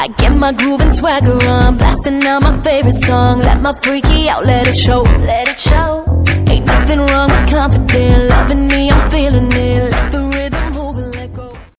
I get my groove and swagger on, blasting out my favorite song. Let my freaky out, let it show. Let it show. Ain't nothing wrong with confidence.